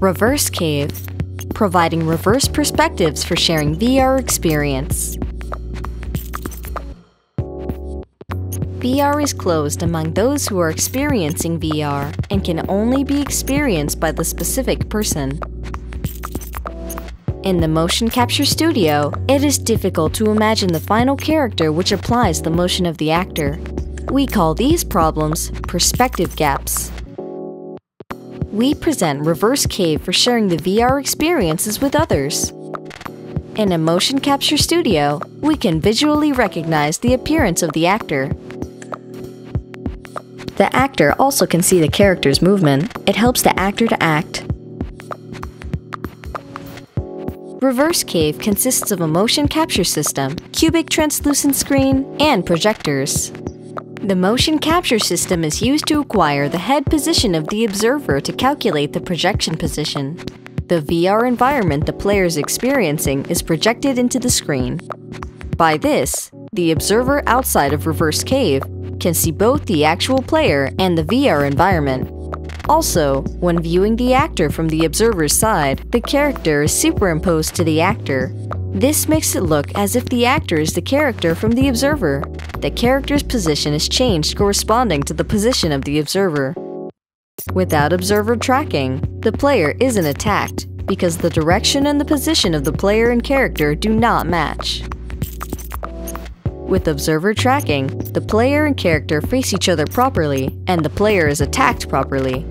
ReverseCAVE, providing reverse perspectives for sharing VR experience. VR is closed among those who are experiencing VR and can only be experienced by the specific person. In the Motion Capture Studio, it is difficult to imagine the final character which applies the motion of the actor. We call these problems perspective gaps. We present ReverseCAVE for sharing the VR experiences with others. In a motion capture studio, we can visually recognize the appearance of the actor. The actor also can see the character's movement. It helps the actor to act. ReverseCAVE consists of a motion capture system, cubic translucent screen, and projectors. The motion capture system is used to acquire the head position of the observer to calculate the projection position. The VR environment the player is experiencing is projected into the screen. By this, the observer outside of ReverseCAVE can see both the actual player and the VR environment. Also, when viewing the actor from the observer's side, the character is superimposed to the actor. This makes it look as if the actor is the character from the observer. The character's position is changed corresponding to the position of the observer. Without observer tracking, the player isn't attacked because the direction and the position of the player and character do not match. With observer tracking, the player and character face each other properly, and the player is attacked properly.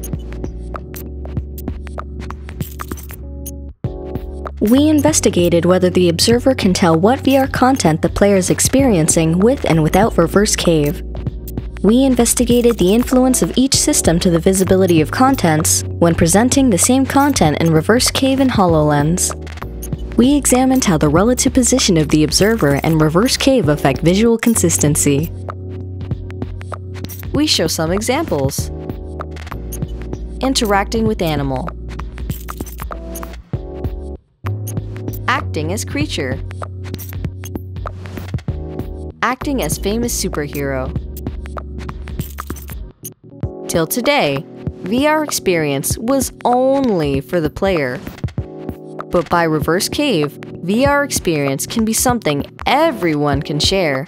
We investigated whether the observer can tell what VR content the player is experiencing with and without ReverseCAVE. We investigated the influence of each system to the visibility of contents when presenting the same content in ReverseCAVE and HoloLens. We examined how the relative position of the observer and ReverseCAVE affect visual consistency. We show some examples. Interacting with animal. Acting as creature. Acting as famous superhero. Till today, VR experience was only for the player. But by ReverseCAVE, VR experience can be something everyone can share.